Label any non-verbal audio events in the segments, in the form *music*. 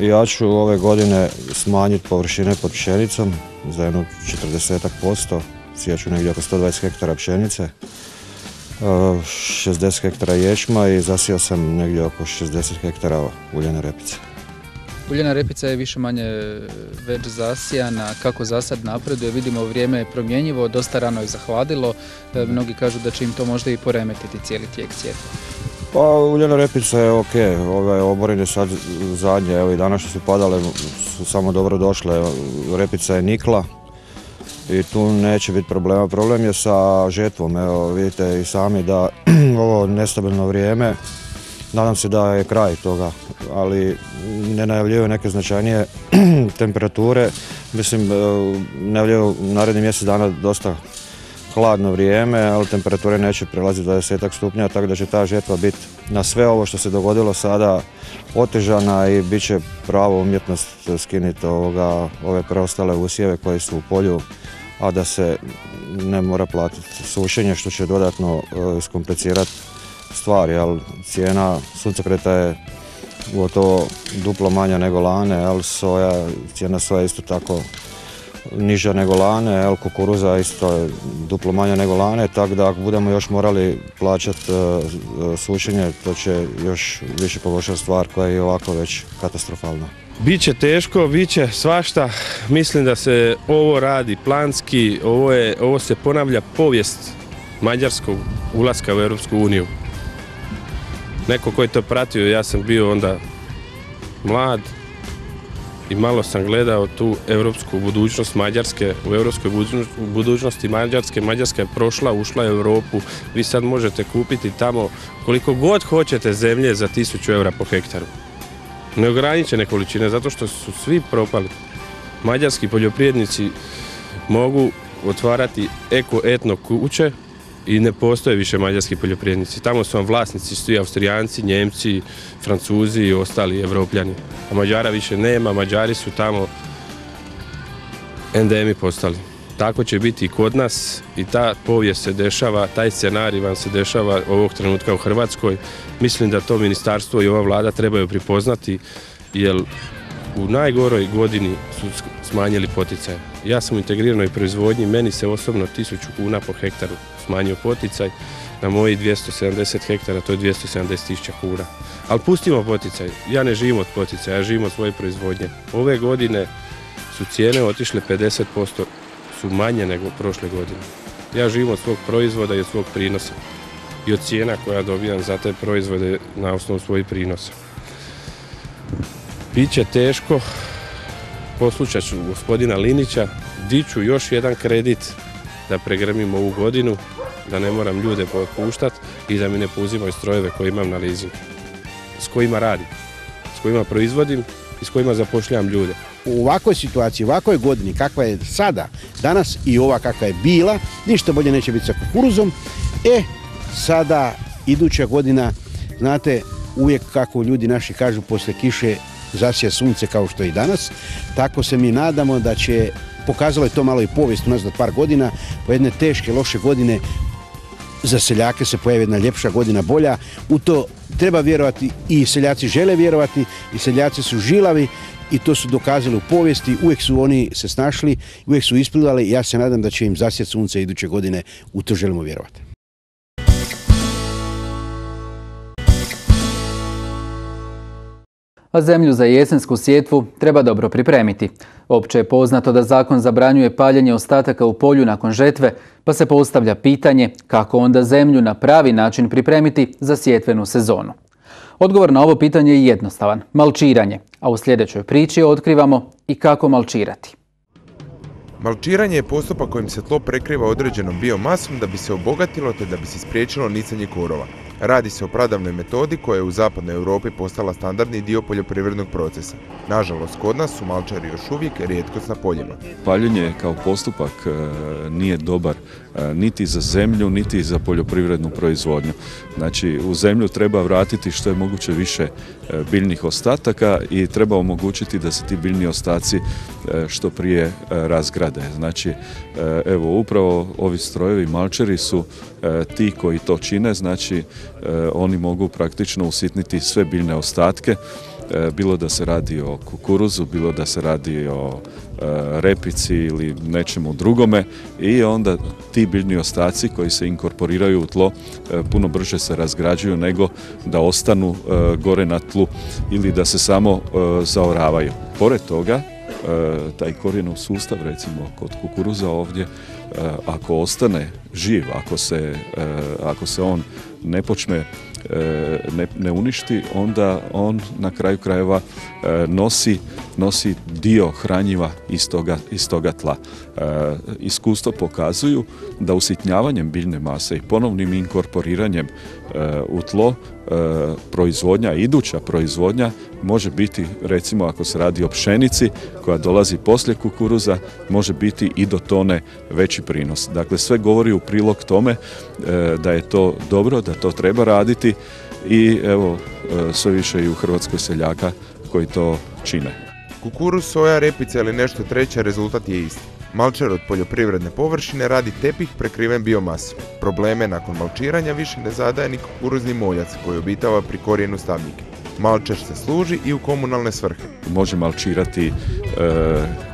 Ja ću ove godine smanjiti površine pod pšenicom za jedno 40%, sjeću negdje oko 120 hektara pšenice, 60 hektara ječma i zasio sam negdje oko 60 hektara uljene repice. Uljena repica je više manje već zasijana, kako zasad napreduje, vidimo vrijeme je promjenjivo, dosta rano je zahladilo, e, mnogi kažu da će im to možda i poremetiti cijeli tijek sjetva. Pa uljena repica je ok, ove oborine sad zadnje, evo i danas su padale su samo dobro došle, repica je nikla i tu neće biti problema. Problem je sa žetvom, evo vidite i sami da *clears throat* ovo nestabilno vrijeme, nadam se da je kraj toga, ali ne najavljuju neke značajnije *clears throat* temperature, mislim najavljuju naredni mjesec dana dosta hladno vrijeme, ali temperature neće prelaziti 20 stupnja, tako da će ta žetva biti na sve ovo što se dogodilo sada otežana i bit će pravo umjetnost skinuti ove preostale usjeve koji su u polju, a da se ne mora platiti sušenje što će dodatno e, iskomplicirati stvari, ali cijena suncokreta je gotovo duplo manja nego lane, ali soja, cijena soja isto tako niža nego lane, el kukuruza isto je duplo manja nego lane, tako da ako budemo još morali plaćati uh, sušenje, to će još više pogoršati stvar koja je ovako već katastrofalna. Biće teško, bit će svašta. Mislim da se ovo radi planski, ovo, je, ovo se ponavlja povijest mađarskog ulaska u Europsku uniju. Neko koji to pratio, ja sam bio onda mlad, i malo sam gledao tu europsku budućnost Mađarske, u europskoj budućnosti Mađarske, Mađarska je prošla, ušla u Europu, vi sad možete kupiti tamo koliko god hoćete zemlje za 1000 eura po hektaru. Neograničene količine, zato što su svi propali. Mađarski poljoprivrednici mogu otvarati eko-etno kuće i ne postoje više mađarski poljoprivrednici. Tamo su vam vlasnici svi Austrijanci, Njemci, Francuzi i ostali Evropljani. A Mađara više nema, Mađari su tamo endemi postali. Tako će biti i kod nas i ta povijest se dešava, taj scenarij vam se dešava ovog trenutka u Hrvatskoj. Mislim da to ministarstvo i ova vlada trebaju pripoznati jer u najgoroj godini su smanjili poticaje. Ja sam u integriranoj proizvodnji, meni se osobno 1000 kuna po hektaru smanjio poticaj, na moji 270 hektara to je 270 tisuća kuna. Ali pustimo poticaj, ja ne živim od poticaja, ja živim od svoje proizvodnje. Ove godine su cijene otišle 50%, su manje nego prošle godine. Ja živim od svog proizvoda i od svog prinosa i od cijena koja dobijam za te proizvode na osnovu svojih prinosa. Biće teško, poslušat ću gospodina Linića, diću još jedan kredit da pregrmim ovu godinu, da ne moram ljude popuštati i da mi ne pozimaju strojeve koje imam na leasing. S kojima radim, s kojima proizvodim i s kojima zapošljam ljude. U ovakvoj situaciji, u ovakvoj godini kakva je sada, danas i ova kakva je bila, ništa bolje neće biti sa kukuruzom. E, sada iduća godina, znate, uvijek kako ljudi naši kažu posle kiše zasija sunce kao što je i danas, tako se mi nadamo da će pokazalo je to malo i povijest unazad par godina, po jedne teške, loše godine za seljake se pojavi jedna ljepša godina bolja. U to treba vjerovati i seljaci žele vjerovati i seljaci su žilavi i to su dokazali u povijesti, uvijek su oni se snašli, uvijek su isplivali ja se nadam da će im zasjet sunce iduće godine, u to želimo vjerovati. A zemlju za jesensku sjetvu treba dobro pripremiti. Opće je poznato da zakon zabranjuje paljenje ostataka u polju nakon žetve, pa se postavlja pitanje kako onda zemlju na pravi način pripremiti za sjetvenu sezonu. Odgovor na ovo pitanje je jednostavan, malčiranje, a u sljedećoj priči otkrivamo i kako malčirati. Malčiranje je postupak kojim se tlo prekriva određenom biomasom da bi se obogatilo te da bi se spriječilo nicanje korova. Radi se o pradavnoj metodi koja je u zapadnoj Europi postala standardni dio poljoprivrednog procesa. Nažalost, kod nas su malčari još uvijek rijetkost na poljima. Paljenje kao postupak e, nije dobar niti za zemlju, niti za poljoprivrednu proizvodnju. Znači, u zemlju treba vratiti što je moguće više e, biljnih ostataka i treba omogućiti da se ti biljni ostaci što prije razgrade. Znači, evo, upravo ovi strojevi malčari su ti koji to čine, znači oni mogu praktično usitniti sve biljne ostatke bilo da se radi o kukuruzu, bilo da se radi o repici ili nečemu drugome i onda ti biljni ostaci koji se inkorporiraju u tlo puno brže se razgrađuju nego da ostanu gore na tlu ili da se samo zaoravaju. Pored toga, taj korijenov sustav recimo kod kukuruza ovdje ako ostane živ, ako se, ako se on ne počne ne, ne uništi, onda on na kraju krajeva nosi, nosi dio hranjiva iz toga, iz toga tla. Iskustvo pokazuju da usitnjavanjem biljne mase i ponovnim inkorporiranjem u tlo proizvodnja, iduća proizvodnja može biti, recimo ako se radi o pšenici koja dolazi poslije kukuruza, može biti i do tone veći prinos. Dakle, sve govori u prilog tome da je to dobro, da to treba raditi i evo sve više i u Hrvatskoj seljaka koji to čine. Kukuruz, soja, repica ili nešto treće rezultat je isti. Malčar od poljoprivredne površine radi tepih prekriven biomasom. Probleme nakon malčiranja više ne zadaje ni kukuruzni moljac koji obitava pri korijenu stabljike. Malčar se služi i u komunalne svrhe. Može malčirati e,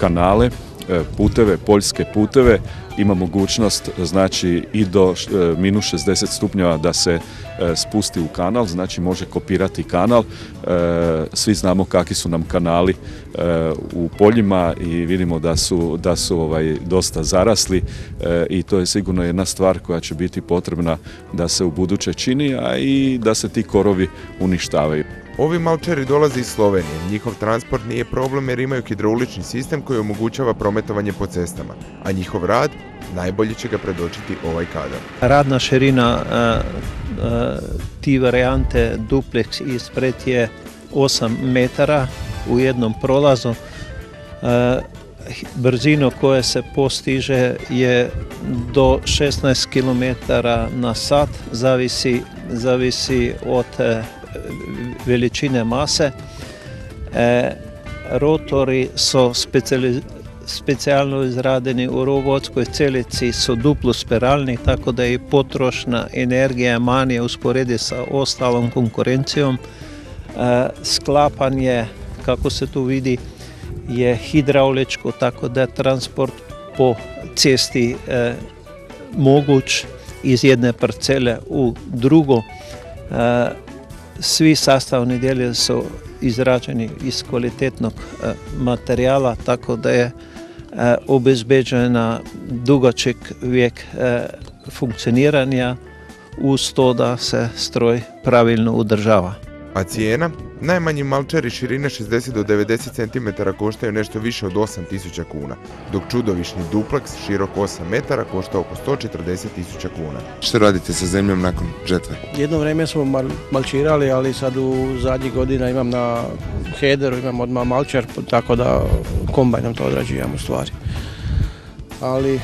kanale, e, puteve, poljske puteve, ima mogućnost znači i do e, minus 60 stupnjeva da se spusti u kanal, znači može kopirati kanal. Svi znamo kakvi su nam kanali u poljima i vidimo da su, da su ovaj, dosta zarasli i to je sigurno jedna stvar koja će biti potrebna da se u buduće čini, a i da se ti korovi uništavaju. Ovi malčeri dolaze iz Slovenije. Njihov transport nije problem jer imaju hidraulični sistem koji omogućava prometovanje po cestama, a njihov rad najbolje će ga predočiti ovaj kadar. Radna širina ti varijante duplex ispred je 8 metara u jednom prolazu. Brzino koje se postiže je do 16 km na sat, zavisi, zavisi od veličine mase. Rotori su specijalno izradeni u robotskoj celici, su duplo spiralni, tako da je potrošna energija manje usporedi sa ostalom konkurencijom. E, sklapanje, kako se tu vidi, je hidrauličko, tako da je transport po cesti e, moguć iz jedne parcele u drugo. Svi sastavni dijeli su izrađeni iz kvalitetnog materijala, tako da je obezbeđena dugaček vijek funkcioniranja uz to da se stroj pravilno udržava. A cijena? Najmanji malčari širine 60 do 90 cm koštaju nešto više od 8000 kuna, dok čudovišni dupleks širok 8 metara košta oko 140.000 kuna. Što radite sa zemljom nakon žetve? Jedno vrijeme smo malčirali, ali sad u zadnjih godina imam na hederu, imam odmah malčar, tako da kombajnom to odrađujem u stvari. Ali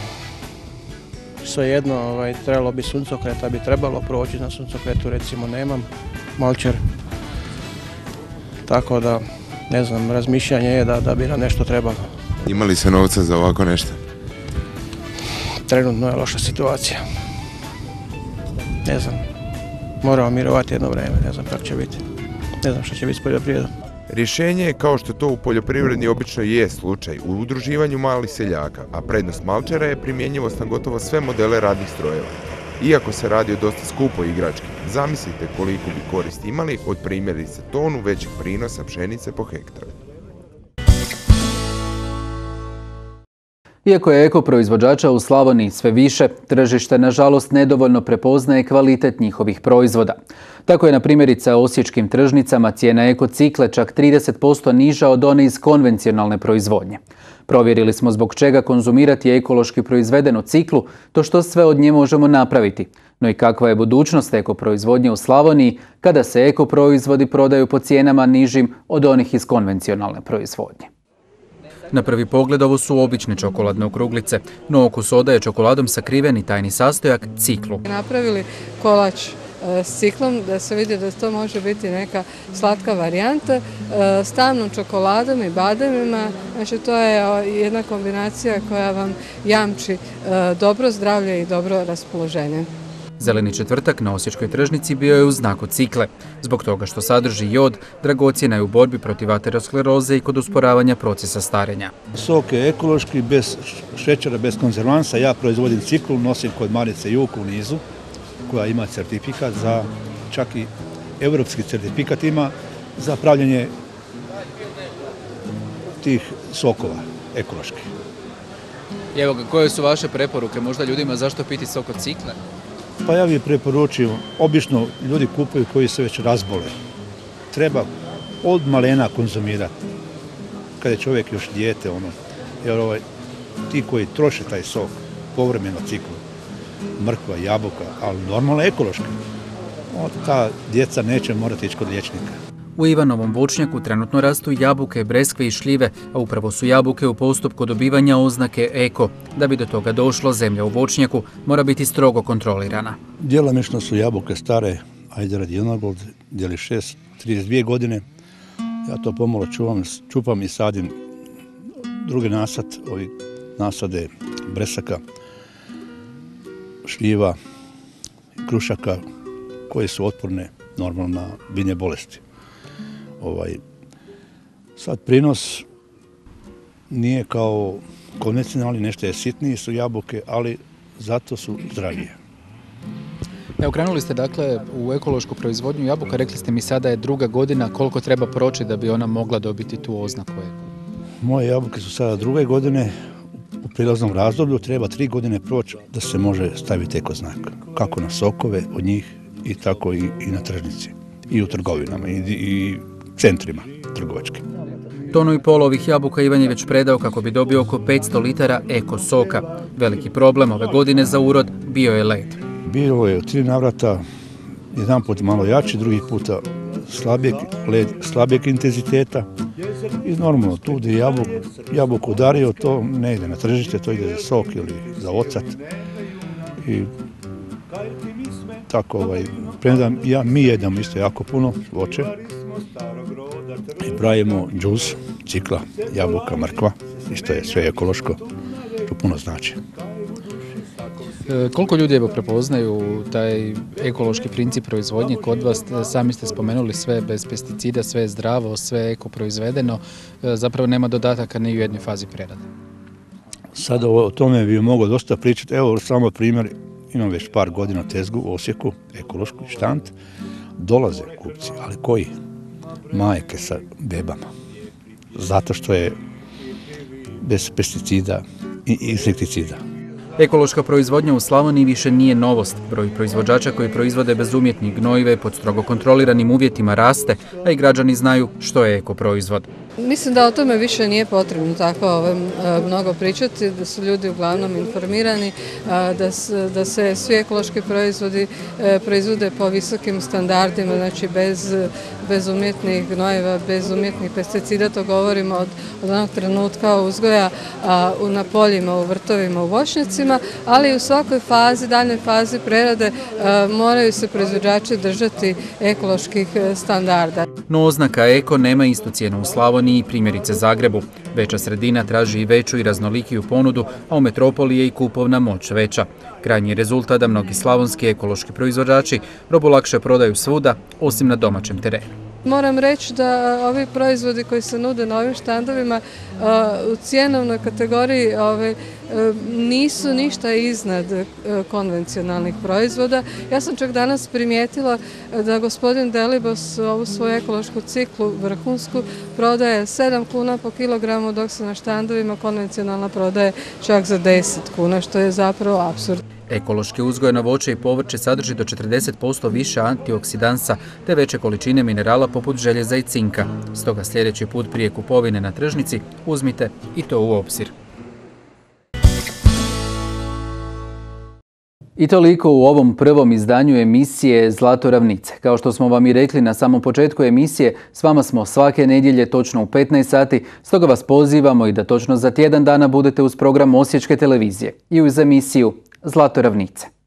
svejedno ovaj, trebalo bi suncokreta, bi trebalo proći na suncokretu, recimo nemam malčar, tako da, ne znam, razmišljanje je da, da bi nam nešto trebalo. Ima li se novca za ovako nešto? Trenutno je loša situacija. Ne znam, moramo mirovati jedno vrijeme, ne znam kako će biti. Ne znam što će biti s poljoprivredom. Rješenje je kao što to u poljoprivredni obično je slučaj u udruživanju malih seljaka, a prednost malčera je primjenjivost na gotovo sve modele radnih strojeva. Iako se radi o dosta skupoj igrački, zamislite koliko bi korist imali od primjerice tonu većeg prinosa pšenice po hektaru. Iako je eko proizvođača u Slavoniji sve više, tržište nažalost nedovoljno prepoznaje kvalitet njihovih proizvoda. Tako je na primjerice osječkim tržnicama cijena eko cikle čak 30% niža od one iz konvencionalne proizvodnje. Provjerili smo zbog čega konzumirati ekološki proizvedenu ciklu, to što sve od nje možemo napraviti. No i kakva je budućnost eko proizvodnje u Slavoniji kada se eko proizvodi prodaju po cijenama nižim od onih iz konvencionalne proizvodnje. Na prvi pogled ovo su obične čokoladne okruglice, no okus odaje čokoladom sakriveni tajni sastojak ciklu. Napravili kolač s ciklom da se vidi da to može biti neka slatka varijanta s tamnom čokoladom i bademima. Znači to je jedna kombinacija koja vam jamči dobro zdravlje i dobro raspoloženje. Zeleni četvrtak na Osječkoj tržnici bio je u znaku cikle, zbog toga što sadrži jod, dragocjena je u borbi protiv ateroskleroze i kod usporavanja procesa starenja. Sok je ekološki, bez šećera, bez konzervansa. Ja proizvodim ciklu, nosim kod Marice Juku u nizu, koja ima certifikat za, čak i evropski certifikat ima za pravljanje tih sokova ekoloških. Evo koje su vaše preporuke možda ljudima zašto piti sok od cikle? Pa ja bih preporučio, obično ljudi kupuju koji se već razbole. Treba od malena konzumirati. Kad je čovjek još dijete, ono, jer ovaj, ti koji troše taj sok, povremeno ciklu, mrkva, jabuka, ali normalno ekološki, ta djeca neće morati ići kod liječnika. U Ivanovom voćnjaku trenutno rastu jabuke, breskve i šljive, a upravo su jabuke u postupku dobivanja oznake eko. Da bi do toga došlo, zemlja u voćnjaku mora biti strogo kontrolirana. Djelomično su jabuke stare, ajde radi Jonagold, dijeli 6, 32 godine. Ja to pomalo čuvam, čupam i sadim drugi nasad, ovi nasade bresaka, šljiva, krušaka, koje su otporne normalno na binje bolesti. Ovaj, sad prinos nije kao konvencionalni, nešto je sitniji su jabuke, ali zato su zdravije. Evo, krenuli ste dakle u ekološku proizvodnju jabuka, rekli ste mi sada je druga godina, koliko treba proći da bi ona mogla dobiti tu oznaku Moje jabuke su sada druge godine, prilaznom razdoblju treba tri godine proći da se može staviti eko znak. Kako na sokove od njih i tako i, i na tržnici. I u trgovinama i, i centrima trgovačkim. Tonu i pol ovih jabuka Ivan je već predao kako bi dobio oko 500 litara eko soka. Veliki problem ove godine za urod bio je led. Bilo je u tri navrata, jedan put malo jači, drugi puta slabijeg, led slabijeg intenziteta. I normalno, tu gdje je jabuk, jabuk udario, to ne ide na tržište, to ide za sok ili za ocat. I tako, ovaj, premda ja, mi jedemo isto jako puno voće, i pravimo džuz, cikla, jabuka, mrkva, isto je sve ekološko, to puno znači. E, koliko ljudi evo prepoznaju taj ekološki princip proizvodnje kod vas? Sami ste spomenuli sve bez pesticida, sve je zdravo, sve je eko proizvedeno. E, zapravo nema dodataka ni u jednoj fazi prerade. Sada o tome bi mogao dosta pričati. Evo samo primjer, imam već par godina tezgu u Osijeku, ekološki štant. Dolaze kupci, ali koji? majke sa bebama. Zato što je bez pesticida i insekticida. Ekološka proizvodnja u Slavoniji više nije novost. Broj proizvođača koji proizvode bez umjetnih gnojive pod strogo kontroliranim uvjetima raste, a i građani znaju što je ekoproizvod. Mislim da o tome više nije potrebno tako ovaj, mnogo pričati, da su ljudi uglavnom informirani, da, se svi ekološki proizvodi e, proizvode po visokim standardima, znači bez, bez umjetnih gnojeva, bez umjetnih pesticida, to govorimo od, od onog trenutka uzgoja na poljima, u vrtovima, u voćnjacima, ali u svakoj fazi, daljnoj fazi prerade moraju se proizvođači držati ekoloških e, standarda. No oznaka eko nema istu cijenu u Slavoniji primjerice Zagrebu. Veća sredina traži i veću i raznolikiju ponudu, a u metropoli je i kupovna moć veća. Krajnji rezultat da mnogi slavonski ekološki proizvođači robu lakše prodaju svuda, osim na domaćem terenu. Moram reći da ovi proizvodi koji se nude na ovim štandovima u cijenovnoj kategoriji nisu ništa iznad konvencionalnih proizvoda. Ja sam čak danas primijetila da gospodin Delibos ovu svoju ekološku ciklu vrhunsku prodaje 7 kuna po kilogramu dok se na štandovima konvencionalna prodaje čak za 10 kuna što je zapravo absurd. Ekološki uzgoj na voće i povrće sadrži do 40% više antioksidansa te veće količine minerala poput željeza i cinka. Stoga sljedeći put prije kupovine na tržnici uzmite i to u obzir. I toliko u ovom prvom izdanju emisije Zlato ravnice. Kao što smo vam i rekli na samom početku emisije, s vama smo svake nedjelje točno u 15 sati, stoga vas pozivamo i da točno za tjedan dana budete uz program Osječke televizije i uz emisiju Zlato ravnice.